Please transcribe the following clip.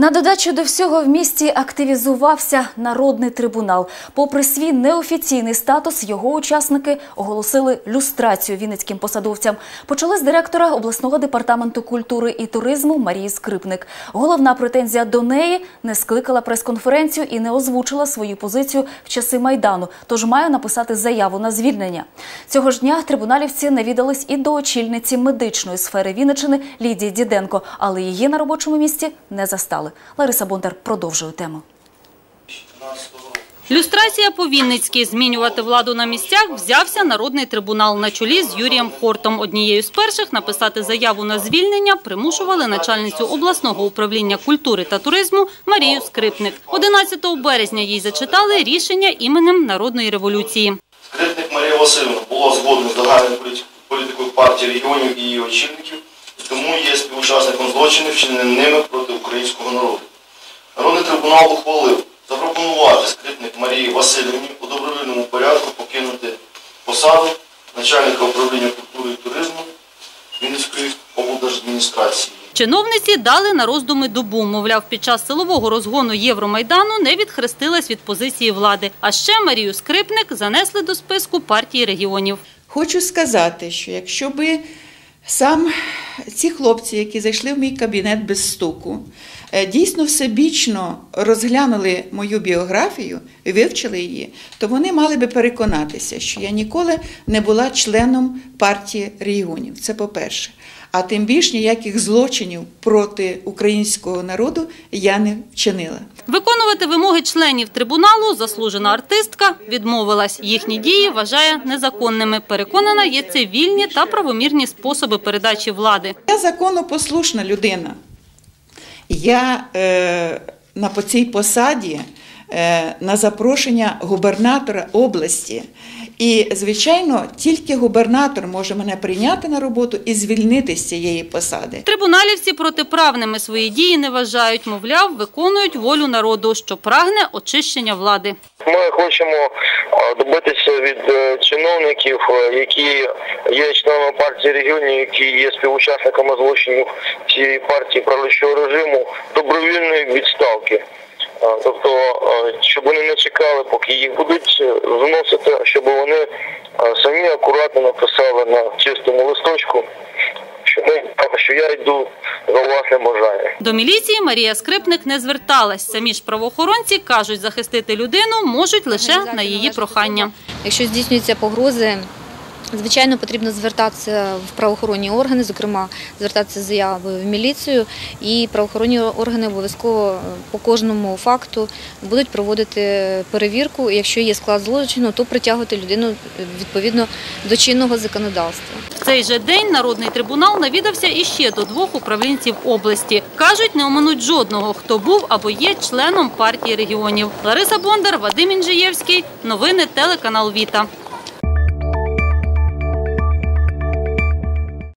На додачу до всього в місті активізувався народний трибунал. Попри свій неофіційний статус, його учасники оголосили люстрацію вінницьким посадовцям. Почали з директора обласного департаменту культури і туризму Марії Скрипник. Головна претензія до неї не скликала прес-конференцію і не озвучила свою позицію в часи майдану. Тож має написати заяву на звільнення. Цього ж дня трибуналівці навідались і до очільниці медичної сфери Вінничини Лідії Діденко, але її на робочому місці не застали. Лариса Бондар продовжує тему. Люстрація по-вінницьки. Змінювати владу на місцях взявся Народний трибунал на чолі з Юрієм Хортом. Однією з перших написати заяву на звільнення примушували начальницю обласного управління культури та туризму Марію Скрипник. 11 березня їй зачитали рішення іменем Народної революції. Скрипник Марія Васильівна була згодна з загальною політ- політикою партії регіонів і її очільників, тому є співучасником злочинів, вчинених ними проти українського народу. Народний трибунал ухвалив запропонувати скрипник Марії Васильівні у добровільному порядку покинути посаду начальника управління культури і туризму Вінницької облдержадміністрації. Чиновниці дали на роздуми добу. Мовляв, під час силового розгону Євромайдану не відхрестилась від позиції влади. А ще Марію Скрипник занесли до списку партії регіонів. Хочу сказати, що якщо би сам ці хлопці, які зайшли в мій кабінет без стуку, е, дійсно всебічно розглянули мою біографію, вивчили її, то вони мали би переконатися, що я ніколи не була членом партії регіонів. Це по-перше. А тим більш ніяких злочинів проти українського народу я не вчинила. Виконувати вимоги членів трибуналу заслужена артистка відмовилась. Їхні дії вважає незаконними. Переконана, є це вільні та правомірні способи передачі влади. Я законопослушна людина. Я е, на цій посаді на запрошення губернатора області. І, звичайно, тільки губернатор може мене прийняти на роботу і звільнити з цієї посади. Трибуналівці протиправними свої дії не вважають. Мовляв, виконують волю народу, що прагне очищення влади. Ми хочемо е, добитися від е, чиновників, е, які є членами партії регіонів, які є співучасниками злочинів цієї партії правлячого режиму, добровільної відставки. Тобто, щоб вони не чекали, поки їх будуть вносити, щоб вони самі акуратно написали на чистому листочку, що ми що я йду за власним бажанням. До міліції Марія Скрипник не зверталась. Самі ж правоохоронці кажуть, захистити людину можуть лише на її прохання. Якщо здійснюються погрози, звичайно, потрібно звертатися в правоохоронні органи, зокрема, звертатися з заявою в міліцію, і правоохоронні органи обов'язково е, по кожному факту будуть проводити перевірку. Якщо є склад злочину, то притягувати людину е, відповідно до чинного законодавства. В цей же день Народний трибунал навідався іще до двох управлінців області. Кажуть, не оминуть жодного, хто був або є членом партії регіонів. Лариса Бондар, Вадим Інжиєвський. Новини телеканал Віта.